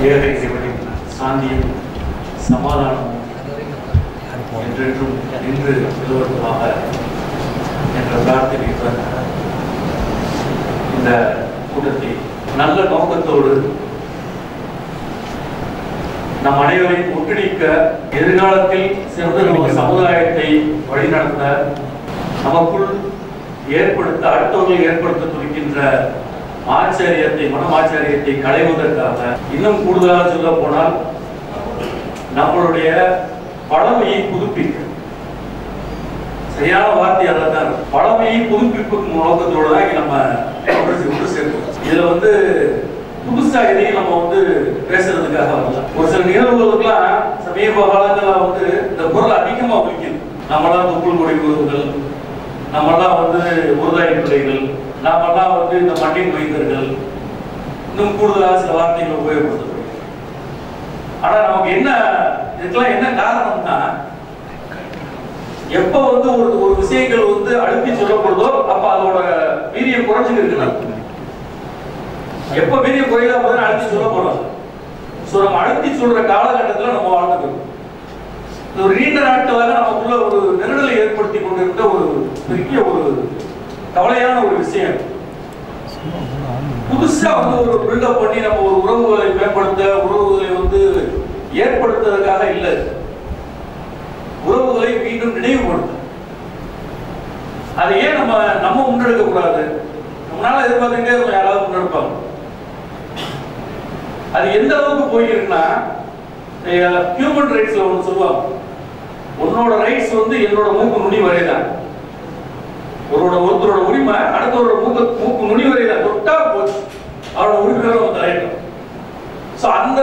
ஏழை இறைவனின் சாந்தியும் சமாதானமும் என்றென்றும் நின்று எல்லோருக்குமாக என்ற பிரார்த்தனையுடன் இந்த கூட்டத்தை நல்ல நோக்கத்தோடு நம் அனைவரையும் ஒன்றிணைக்க எதிர்காலத்தில் சிறந்த நம்ம சமுதாயத்தை வழிநடத்த நமக்குள் ஏற்படுத்த அடுத்தவர்கள் ஏற்படுத்த துடிக்கின்ற ஆச்சரியத்தை மனமாச்சரியத்தை களைவதற்காக. இன்னும் கூடுதலாக சொல்ல போனால் நம்மளுடைய பழமையை புதுப்பிக்க. சரியான வார்த்தை அதான் தான் பழமையை புதுப்பிப்புக்கு நோக்கத்தோடு தான் நம்ம ஒன்று ஒன்று இதுல வந்து புதுசா எதையும் நம்ம வந்து பேசுறதுக்காக வரல. ஒரு சில நிகழ்வுகளுக்கெல்லாம் சமீப காலங்களில் வந்து இந்த குரல் அதிகமா விற்கிது நம்மளாம் தொப்புள் கொடி உறவுகள் நம்மளாம் வந்து உருதாய் பிள்ளைகள் நாமெல்லாம் வந்து இந்த மண்ணின் மைந்தர்கள் இன்னும் கூடுதலாக சில வார்த்தைகள் உபயோகப்படுத்த ஆனா நமக்கு என்ன இதுக்கெல்லாம் என்ன காரணம்னா எப்ப வந்து ஒரு ஒரு விஷயங்கள் வந்து அழுத்தி சொல்லப்படுதோ அப்ப அதோட வீரியம் குறைஞ்சுட்டு இருக்கு. எப்ப வீரியம் குறையுதோ அப்பதான் அழுத்தி சொல்ல போறோம் சோ நம்ம அழுத்தி சொல்ற காலகட்டத்துல நம்ம வாழ்ந்துக்கிறோம் ஒரு நீண்ட நாட்களாக நமக்குள்ள ஒரு நெருடலை ஏற்படுத்தி கொண்டிருந்த ஒரு பெரிய கவலையான ஒரு விஷயம். புதுசா வந்து ஒரு பில்டப் பண்ணி நம்ம ஒரு உறவுகளை மேம்படுத்த உறவுகளை வந்து ஏற்படுத்துவதற்காக இல்லை. உறவுகளை மீண்டும் நினைவுபடுத்த. அதை ஏன் நம்ம நம்ம முன்னெடுக்க கூடாது நம்மளால எதிர்பார்த்துட்டே இருக்கும் யாராவது முன்னெடுப்பாங்க. அது எந்த அளவுக்கு போயிருக்குன்னா ஹியூமன் ரைட்ஸ்ல ஒன்று சொல்லுவாங்க. உன்னோட ரைட்ஸ் வந்து என்னோட மூக்கு நுனி வரைதான். ஒருவரோட ஒருத்தரோட உரிமை அடுத்தவரோட மூக்கு மூக்கு நுனி வரையில தொட்டா போச்சு அவரோட உரிமையோட வந்து ரைட்டும் ஸோ அந்த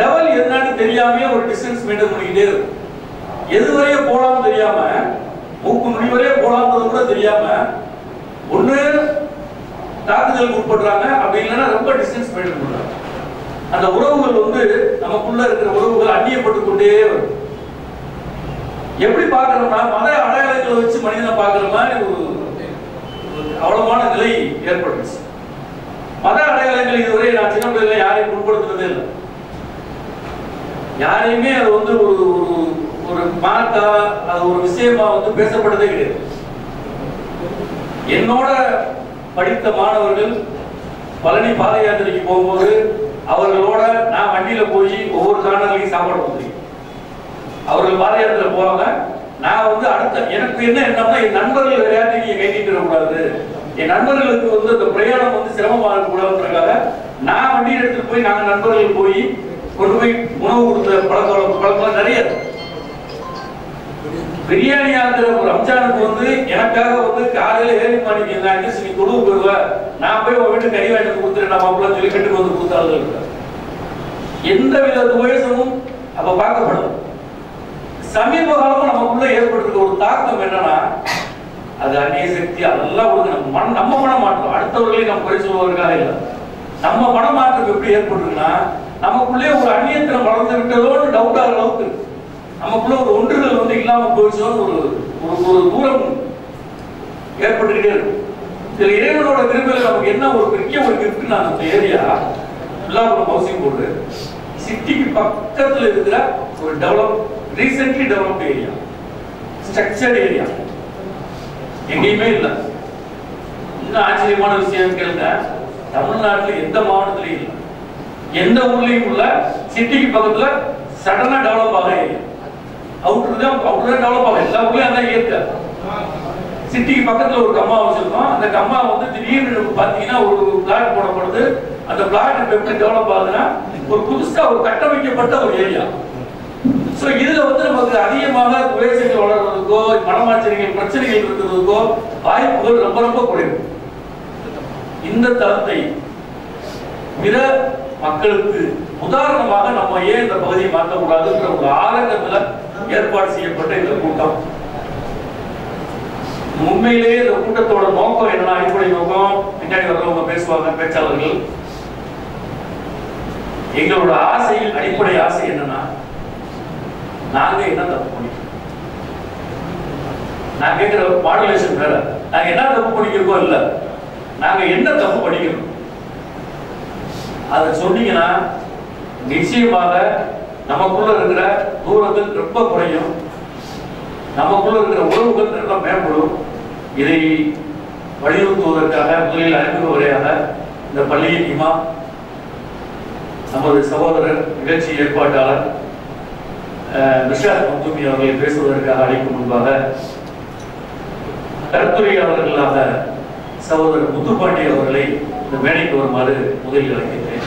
லெவல் என்னன்னு தெரியாமே ஒரு டிஸ்டன்ஸ் மெயின்டைன் பண்ணிக்கிட்டே இருக்கும். எது வரையே போலாம்னு தெரியாம மூக்கு நுனி வரையே போலாம்ன்றது கூட தெரியாம ஒன்று தாக்குதலுக்கு உட்படுறாங்க அப்படி இல்லைன்னா ரொம்ப டிஸ்டன்ஸ் மெயின்டைன் பண்றாங்க. அந்த உறவுகள் வந்து நமக்குள்ள இருக்கிற உறவுகள் அந்நியப்பட்டு கொண்டே வரும். எப்படி பாக்குறோம்னா மத அடையாளங்களை வச்சு மனிதனை பாக்குற மாதிரி ஒரு அவ்வளவான நிலை ஏற்பட்டுச்சு. மத அடையாளங்கள் இதுவரை நான் சின்ன பிள்ளைல யாரையும் உட்படுத்துறதே இல்லை. யாரையுமே அது வந்து ஒரு ஒரு ஒரு மார்க்கா அது ஒரு விஷயமா வந்து பேசப்பட்டதே கிடையாது. என்னோட படித்த மாணவர்கள் பழனி பாத யாத்திரைக்கு போகும்போது அவர்களோட நான் வண்டியில போய் ஒவ்வொரு காரணங்களையும் சாப்பாடு கொடுத்துருக்கேன். அவர்கள் பாத யாத்திரை போவாங்க நான் வந்து அடுத்த எனக்கு என்ன எண்ணம்னா என் நண்பர்கள் விளையாட்டு நீங்க கை நீட்டிட என் நண்பர்களுக்கு வந்து அந்த பிரயாணம் வந்து சிரமமா இருக்கக்கூடாதுன்றதுக்காக நான் வண்டியை எடுத்துட்டு போய் நாங்க நண்பர்கள் போய் கொண்டு போய் உணவு கொடுத்த பழக்க பழக்கம் நிறைய பிரியாணி ஆகிற ஒரு ரம்ஜானுக்கு வந்து எனக்காக வந்து காலையில ஏழு மணிக்கு நான் எந்திரிச்சு நீ போயிருவ நான் போய் உன் வீட்டு கை வாங்கிட்டு கொடுத்துரு நம்ம அப்படிலாம் சொல்லி கட்டுக்கு வந்து கொடுத்த இருக்க எந்த வித துவேஷமும் அப்ப பார்க்கப்படும் சமீப காலமா நமக்குள்ள காரணம் என்னன்னா அது அந்நிய சக்தி அதெல்லாம் ஒரு நம்ம மன நம்ம மன மாற்றம் அடுத்தவர்களையும் நம்ம குறை சொல்வதற்காக இல்லை. நம்ம மனமாற்றம் எப்படி ஏற்பட்டிருக்குன்னா நமக்குள்ளே ஒரு அந்நியத்தினம் வளர்ந்து விட்டதோன்னு டவுட் ஆகிற அளவுக்கு நமக்குள்ள ஒரு ஒன்றுகள் வந்து இல்லாம போயிடுச்சோன்னு ஒரு ஒரு ஒரு தூரம் ஏற்பட்டுக்கிட்டே இருக்கும் இதுல இறைவனோட கிருபையில நமக்கு என்ன ஒரு பெரிய ஒரு கிஃப்ட் நான் அந்த ஏரியா வில்லாபுரம் ஹவுசிங் போர்டு சிட்டிக்கு பக்கத்துல இருக்கிற ஒரு develop recently develop area structured area எங்கேயுமே இல்லை. இன்னும் ஆச்சரியமான விஷயம் கேளுங்க. தமிழ்நாட்டில் எந்த மாவட்டத்திலையும் இல்லை. எந்த ஊர்லயும் உள்ள சிட்டிக்கு பக்கத்துல சடனா டெவலப் ஆக ஏரியா அவுட்டர் தான் அவுட்டர் டெவலப் ஆகும். எல்லா ஊர்லயும் அதான் இயற்கை. சிட்டிக்கு பக்கத்துல ஒரு கம்மா வச்சிருக்கோம். அந்த கம்மா வந்து திடீர்னு பாத்தீங்கன்னா ஒரு பிளாட் போடப்படுது. அந்த பிளாட் எப்படி டெவலப் ஆகுதுன்னா ஒரு புதுசா ஒரு கட்டமைக்கப்பட்ட ஒரு ஏரியா ஸோ இதுல வந்து நமக்கு அதிகமாக துவேஷங்கள் வளர்றதுக்கோ மனமாச்சரியங்கள் பிரச்சனைகள் இருக்கிறதுக்கோ வாய்ப்புகள் ரொம்ப ரொம்ப குறைவு. இந்த தளத்தை பிற மக்களுக்கு உதாரணமாக நம்ம ஏன் இந்த பகுதியை மாற்றக்கூடாதுன்ற ஒரு ஆரங்கத்துல ஏற்பாடு செய்யப்பட்ட இந்த கூட்டம். உண்மையிலேயே இந்த கூட்டத்தோட நோக்கம் என்னன்னா அடிப்படை நோக்கம் பின்னாடி வர்றவங்க பேசுவாங்க பேச்சாளர்கள். எங்களோட ஆசையில் அடிப்படை ஆசை என்னன்னா நாங்க என்ன தப்பு பண்ணிக்கிறோம் நான் கேட்கிற மாடுலேஷன் வேற. நாங்கள் என்ன தப்பு பண்ணிக்கிறோம் இல்லை. நாங்கள் என்ன தப்பு பண்ணிக்கிறோம் அதை சொன்னீங்கன்னா நிச்சயமாக நமக்குள்ள இருக்கிற தூரத்தில் ரொம்ப குறையும். நமக்குள்ள இருக்கிற உறவுகள் ரொம்ப மேம்படும். இதை வலியுறுத்துவதற்காக முதலில் அறிமுக உரையாக இந்த பள்ளியின் இமாம் நமது சகோதரர் நிகழ்ச்சி ஏற்பாட்டாளர் அஹ், நிஷாத் மந்தூமி அவர்களை பேசுவதற்காக அழைக்கும் முன்பாக கருத்துரையாளர்களாக சகோதரர் முத்துப்பாண்டி அவர்களை இந்த மேடைக்கு வருமாறு முதலில் அழைக்கின்றேன்.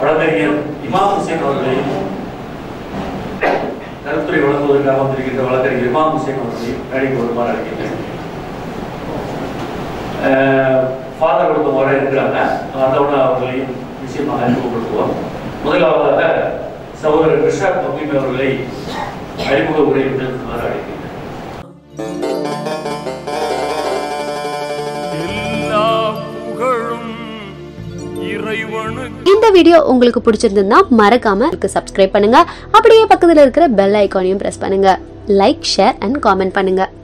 வழக்கறிஞர் இமாம் ஹுசேன் அவர்களையும் கருத்துரை வழங்குவதற்காக வந்திருக்கின்ற வழக்கறிஞர் இமாம் ஹுசேன் அவர்களையும் மேடைக்கு வருமாறு அழைக்கின்றேன். ஃபாதர் கொடுத்த முறை இருக்கிறாங்க. அதோட அவர்களையும் நிச்சயமாக அறிமுகப்படுத்துவோம். முதலாவதாக சகோதரர் ரிஷாக் மபீம் அவர்களை அறிமுக உரை நிகழ்த்துமாறு அழைக்கிறேன். இந்த வீடியோ உங்களுக்கு பிடிச்சிருந்ததுன்னா மறக்காம சப்ஸ்கிரைப் பண்ணுங்க. அப்படியே பக்கத்துல இருக்கிற பெல் ஐக்கானையும் பிரஸ் பண்ணுங்க. லைக் ஷேர் அண்ட் காமெண்ட் பண்ணுங்க.